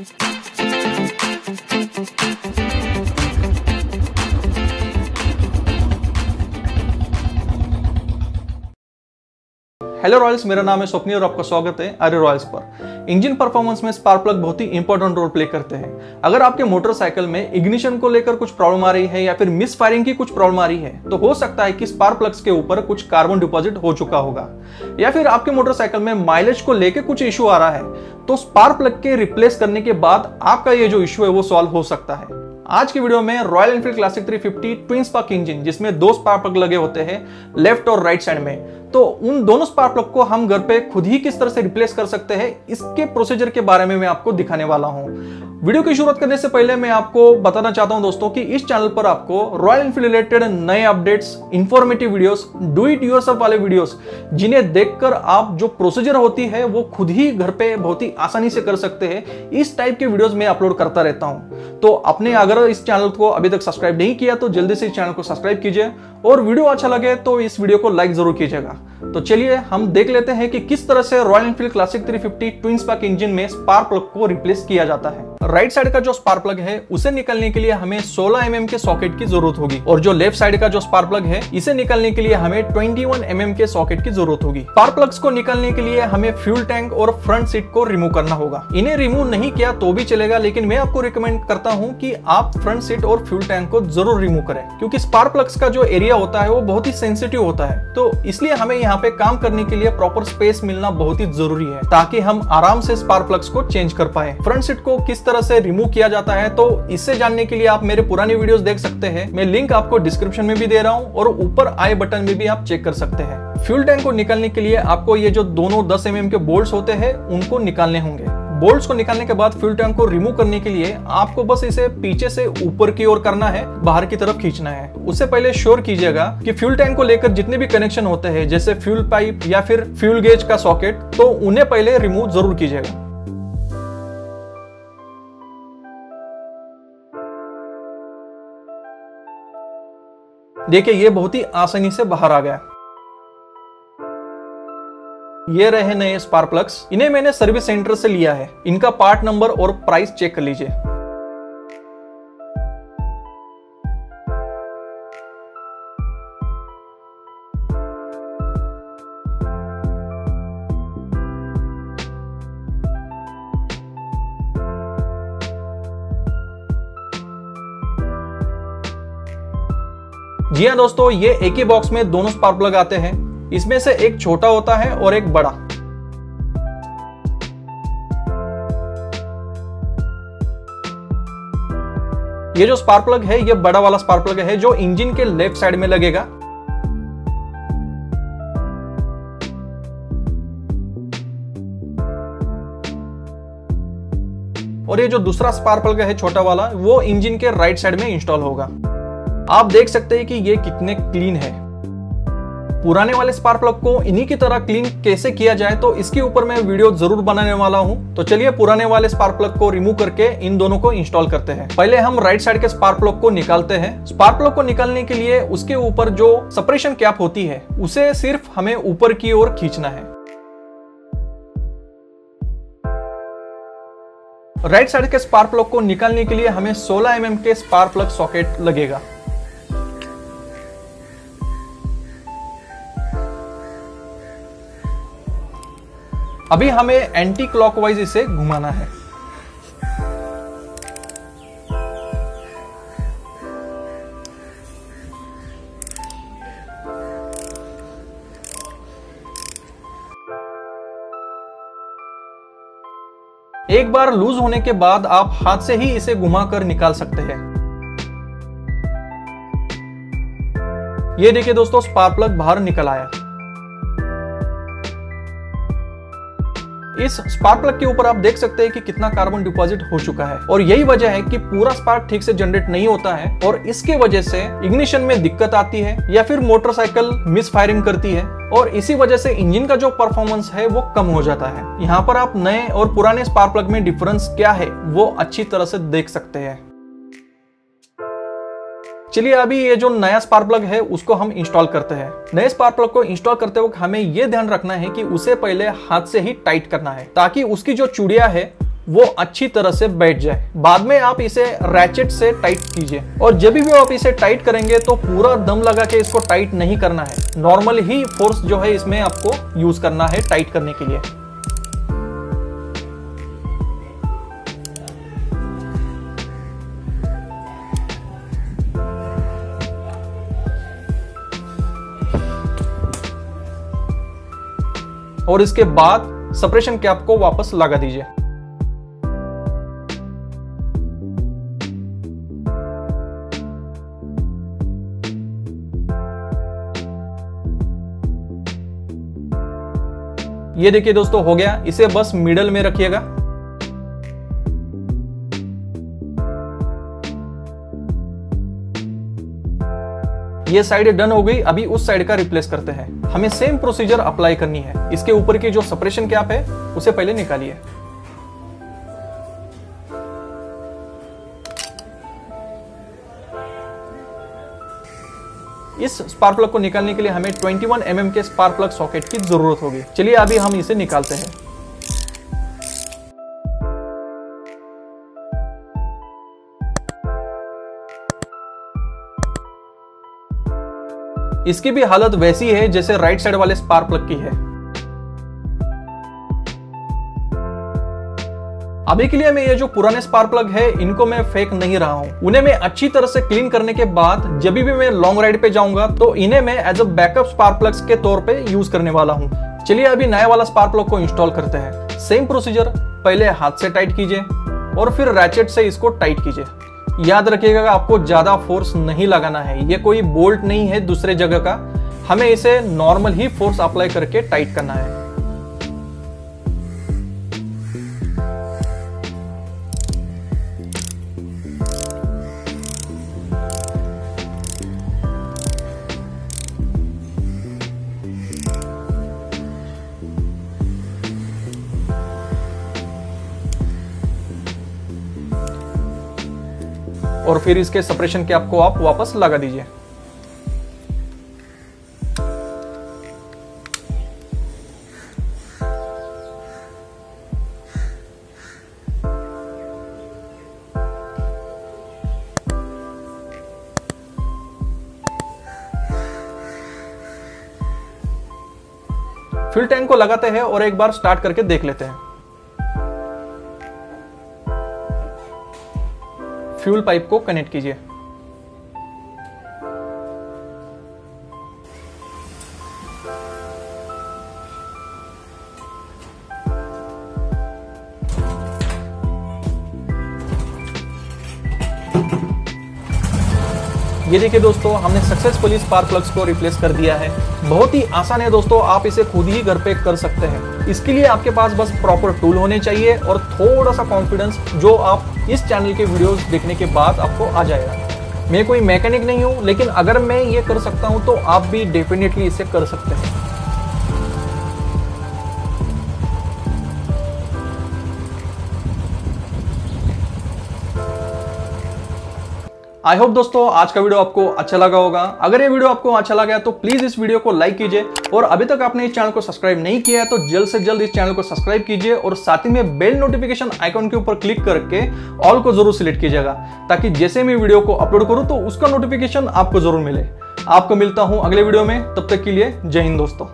Thank you. Hello Royals मेरा नाम है स्वप्नी और आपका स्वागत है आर्य रॉयल्स पर। इंजन परफॉर्मेंस में स्पार्क प्लग बहुत ही इंपॉर्टेंट रोल प्ले करते हैं। अगर आपके मोटरसाइकिल में इग्निशन को लेकर कुछ प्रॉब्लम आ रही है या फिर मिस फायरिंग की कुछ प्रॉब्लम आ रही है तो हो सकता है कि स्पार्क प्लग्स के ऊपर कुछ कार्बन डिपॉजिट हो चुका होगा। या फिर आपके मोटरसाइकिल में माइलेज को लेकर कुछ इशू आ रहा है तो स्पार्क प्लग के रिप्लेस करने के बाद आपका ये जो इशू है वो सॉल्व हो सकता है। आज की वीडियो में Royal Enfield classic 350 twin spark engine जिसमें दो स्पार्क प्लग लगे होते हैं लेफ़्ट और राइट साइड में। तो उन दोनों स्पार्क प्लग को हम घर पे खुद ही किस तरह से रिप्लेस कर सकते हैं, इसके प्रोसीजर के बारे में मैं आपको दिखाने वाला हूँ। वीडियो की शुरुआत करने से पहले मैं आपको बताना चाहता हूँ दोस्तों कि इस चैनल पर आपको रॉयल एनफील्ड रिलेटेड नए updates informative videos do it yourself वाले वीडियोस जिन्हें देखकर आप जो प्रोसीजर होती है, वो खुद ही घर पे बहुत ही आसानी से कर सकते हैं। इस टाइप के वीडियोस मैं अपलोड करता रहता हूँ। तो अपने अगर इस चैनल को अभी तक सब्सक्राइब नहीं किया तो जल्दी से इस चैनल को सब्सक्राइब कीजिए। और वीडियो अच्छा लगे तो इस वीडियो को लाइक ज़रूर कीजिएगा। तो चलिए हम देख लेते हैं कि किस तरह से Royal Enfield classic 350 twin spark engine में स्पार्क प्लग को रिप्लेस किया जाता है। राइट साइड का जो स्पार्क प्लग है, उसे निकलने के लिए हमें 16 एम mm के सॉकेट की ज़रूरत होगी। और जो लेफ़्ट साइड का जो स्पार्क प्लग है, इसे निकलने के लिए हमें 21 एम mm के सॉकेट की ज़रूरत होगी। स्पार्क प्लग्स को निकलने के लिए हमें फ्यूल टैंक और फ्रंट सीट को रिमूव करना होगा। इन्हें रिमूव नहीं किया तो भी चलेगा, लेकिन मैं आपको रिकमेंड करता हूँ की आप फ्रंट सीट और फ्यूल टैंक को ज़रूर रिमूव करें, क्यूँकी स्पार्क प्लग्स का जो एरिया होता है, वो बहुत ही सेंसिटिव होता है। तो इसलिए हमें यहाँ पे काम करने के लिए प्रॉपर स्पेस मिलना बहुत ही ज़रूरी है, ताकि हम आराम से स्पार्क प्लग्स को चेंज कर पाए। फ्रंट सीट को किस तरह से रिमूव किया जाता है तो इससे जानने के लिए आप मेरे पुरानी वीडियोस देख सकते हैं। मैं लिंक आपको डिस्क्रिप्शन में भी दे रहा हूँ और ऊपर आई बटन में भी आप चेक कर सकते हैं। फ्यूल टैंक को निकालने के लिए आपको ये जो दोनों 10 एम के बोल्ट होते हैं, उनको निकालने होंगे। बोल्ट्स को निकालने के बाद फ्यूल टैंक को रिमूव करने के लिए आपको बस इसे पीछे से ऊपर की ओर करना है, बाहर की तरफ़ खींचना है। उससे पहले श्योर कीजिएगा कि फ्यूल टैंक को लेकर जितने भी कनेक्शन होते हैं, जैसे फ्यूल पाइप या फिर फ्यूल गेज का सॉकेट तो उन्हें पहले रिमूव ज़रूर कीजिएगा। देखिए, ये बहुत ही आसानी से बाहर आ गया ये रहे नए स्पार्क प्लग्स इन्हें मैंने सर्विस सेंटर से लिया है। इनका पार्ट नंबर और प्राइस चेक कर लीजिए। जी हाँ दोस्तों, ये एक ही बॉक्स में दोनों स्पार्क प्लग आते हैं। इसमें से एक छोटा होता है और एक बड़ा। ये जो स्पार्क प्लग है, ये बड़ा वाला स्पार्क प्लग है जो इंजन के लेफ़्ट साइड में लगेगा। और ये जो दूसरा स्पार्क प्लग है छोटा वाला, वो इंजन के राइट साइड में इंस्टॉल होगा। आप देख सकते हैं कि ये कितने क्लीन है। पुराने वाले स्पार्क प्लग को इन्हीं की तरह क्लीन कैसे किया जाए तो इसके ऊपर मैं वीडियो ज़रूर बनाने वाला हूँ। तो चलिए पुराने वाले स्पार्क प्लग को रिमूव करके इन दोनों को इंस्टॉल करते हैं। पहले हम राइट साइड के स्पार्क प्लग को निकालते हैं। स्पार्क प्लग को निकालने के लिए उसके ऊपर जो सपरेशन कैप होती है, उसे सिर्फ़ हमें ऊपर की ओर खींचना है। राइट साइड के स्पार्क प्लग को निकालने के लिए हमें 16 एम mm के स्पार्क प्लग सॉकेट लगेगा। अभी हमें एंटी क्लॉकवाइज इसे घुमाना है। एक बार लूज होने के बाद आप हाथ से ही इसे घुमाकर निकाल सकते हैं। ये देखिए दोस्तों स्पार्क प्लग बाहर निकल आया। इस स्पार्क प्लग के ऊपर आप देख सकते हैं कि कितना कार्बन डिपॉजिट हो चुका है। और यही वजह है कि पूरा स्पार्क ठीक से जनरेट नहीं होता है और इसके वजह से इग्निशन में दिक्कत आती है या फिर मोटरसाइकिल मिस फायरिंग करती है। और इसी वजह से इंजन का जो परफॉर्मेंस है वो कम हो जाता है। यहाँ पर आप नए और पुराने स्पार्क प्लग में डिफरेंस क्या है वो अच्छी तरह से देख सकते हैं। चलिए अभी ये जो नया स्पार्क प्लग है, उसको हम इंस्टॉल करते हैं। नए स्पार्क प्लग को इंस्टॉल करते वक्त हमें ये ध्यान रखना है कि उसे पहले हाथ से ही टाइट करना है, ताकि उसकी जो चूड़िया है, वो अच्छी तरह से बैठ जाए। बाद में आप इसे रैचेट से टाइट कीजिए। और जब भी आप इसे टाइट करेंगे तो पूरा दम लगा के इसको टाइट नहीं करना है। नॉर्मल ही फोर्स जो है, इसमें आपको यूज़ करना है टाइट करने के लिए। और इसके बाद सप्रेशन कैप को वापस लगा दीजिए। ये देखिए दोस्तों, हो गया। इसे बस मिडल में रखिएगा। ये साइड डन हो गई। अभी उस साइड का रिप्लेस करते हैं। हमें सेम प्रोसीजर अप्लाई करनी है। इसके ऊपर की जो सप्रेशन कैप है, उसे पहले निकालिए। इस स्पार्क प्लग को निकालने के लिए हमें 21 एम mm के स्पार्क प्लग सॉकेट की ज़रूरत होगी। चलिए अभी हम इसे निकालते हैं। इसकी भी हालत वैसी है जैसे राइट साइड वाले स्पार्क प्लग की है। अभी के लिए मैं ये जो पुराने स्पार्क प्लग है, इनको मैं फेंक नहीं रहा हूँ। उन्हें मैं अच्छी तरह से क्लीन करने के बाद, जब भी मैं लॉन्ग राइड पे जाऊँगा तो इन्हें मैं as a backup spark plugs के तौर पे यूज़ करने वाला हूँ। चलिए अभी नया वाला स्पार्क प्लग को इंस्टॉल करते हैं। सेम प्रोसीजर पहले हाथ से टाइट कीजिए और फिर रैचेट से इसको टाइट कीजिए। याद रखिएगा आपको ज़्यादा फोर्स नहीं लगाना है। ये कोई बोल्ट नहीं है दूसरे जगह का। हमें इसे नॉर्मल ही फोर्स अप्लाई करके टाइट करना है। और फिर इसके सप्रेशन को आप वापस लगा दीजिए। फ्यूल टैंक को लगाते हैं और एक बार स्टार्ट करके देख लेते हैं। फ्यूल पाइप को कनेक्ट कीजिए। ये देखिए दोस्तों, हमने सक्सेसफुली स्पार्क प्लग्स को रिप्लेस कर दिया है। बहुत ही आसान है दोस्तों, आप इसे खुद ही घर पे कर सकते हैं। इसके लिए आपके पास बस प्रॉपर टूल होने चाहिए और थोड़ा सा कॉन्फिडेंस जो आप इस चैनल के वीडियोस देखने के बाद आपको आ जाएगा। मैं कोई मैकेनिक नहीं हूँ, लेकिन अगर मैं ये कर सकता हूँ तो आप भी डेफिनेटली इसे कर सकते हैं। आई होप दोस्तों आज का वीडियो आपको अच्छा लगा होगा। अगर ये वीडियो आपको अच्छा लगा तो प्लीज़ इस वीडियो को लाइक कीजिए। और अभी तक आपने इस चैनल को सब्सक्राइब नहीं किया है तो जल्द से जल्द इस चैनल को सब्सक्राइब कीजिए और साथ ही में बेल नोटिफिकेशन आइकॉन के ऊपर क्लिक करके ऑल को ज़रूर सिलेक्ट कीजिएगा, ताकि जैसे मैं वीडियो को अपलोड करूँ तो उसका नोटिफिकेशन आपको ज़रूर मिले। आपको मिलता हूँ अगले वीडियो में। तब तक के लिए जय हिंद दोस्तों।